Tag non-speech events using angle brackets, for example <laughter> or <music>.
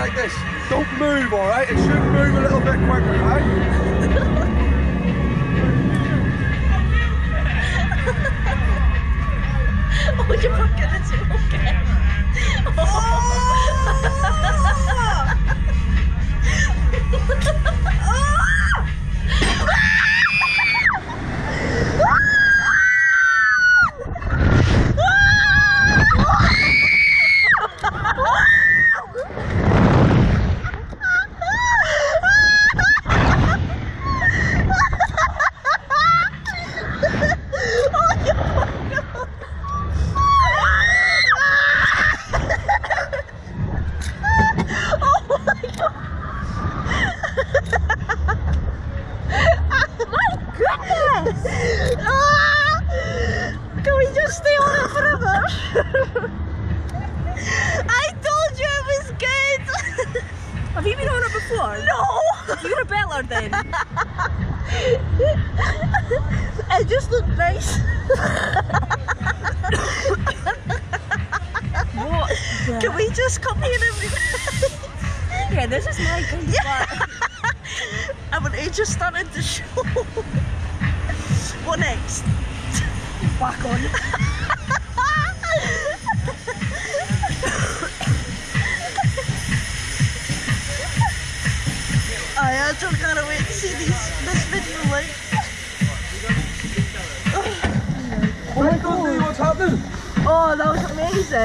like this. Don't move, all right? It should move a little bit quicker, right? <laughs> oh, you're not gonna do okay. Ah! We stay on it forever? I told you it was good. Have you been on it before? no, You're a better then. <laughs> it just looked nice. What? Can we just come here every Yeah, this is my kind of flat. I mean, it just started to show. Back on. I actually can't wait to see these, this video like. Right, go see what's happening. Oh, that was amazing.